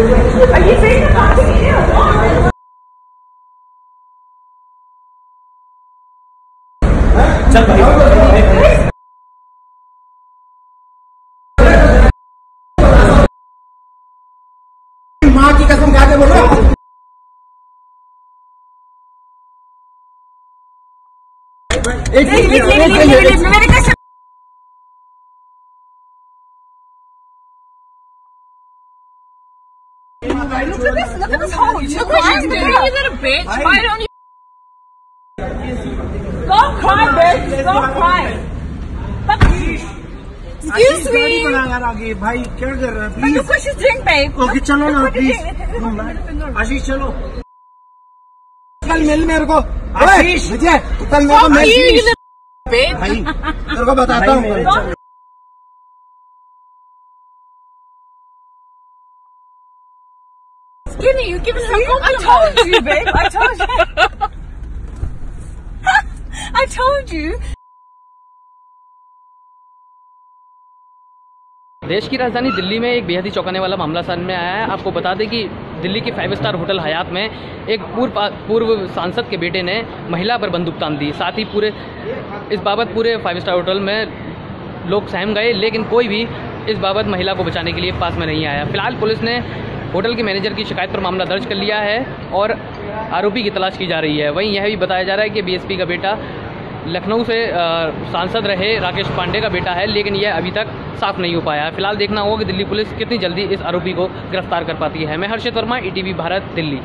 Are you saying the here? चल भाई माँ की कसम खा के बोलो एक leave, leave, leave. मेरे कैसे Look at this, look at this hole. You Look at you little bitch. Why don't you? Stop crying, bitch. Fuck you. Excuse me. भाई क्या कर रहा है look what she's doing, babe. Look- चलो ना please. आशीष चलो कल मिल मेरे को आशीष। ओए, कल मेरे को मिल. भाई तेरे को बताता हूँ Skinny, you give us a I told you, babe. I told you. I told you. देश की राजधानी दिल्ली में एक बेहद ही चौंकाने वाला मामला सामने आया है आपको बता दें कि दिल्ली के फाइव स्टार होटल हयात में एक पूर्व पूर्व सांसद के बेटे ने महिला पर बंदूक तान दी साथ ही पूरे इस बाबत पूरे फाइव स्टार होटल में लोग सहम गए लेकिन कोई भी इस बाबत महिला को बचाने के लिए पास में नहीं आया फ़िलहाल पुलिस ने होटल के मैनेजर की शिकायत पर मामला दर्ज कर लिया है और आरोपी की तलाश की जा रही है। वहीं यह भी बताया जा रहा है कि बीएसपी का बेटा लखनऊ से सांसद रहे राकेश पांडे का बेटा है, लेकिन यह अभी तक साफ़ नहीं हो पाया। फ़िलहाल देखना होगा कि दिल्ली पुलिस कितनी जल्दी इस आरोपी को गिरफ़्तार कर पाती है। मैं हर्षित वर्मा ईटीवी भारत, दिल्ली।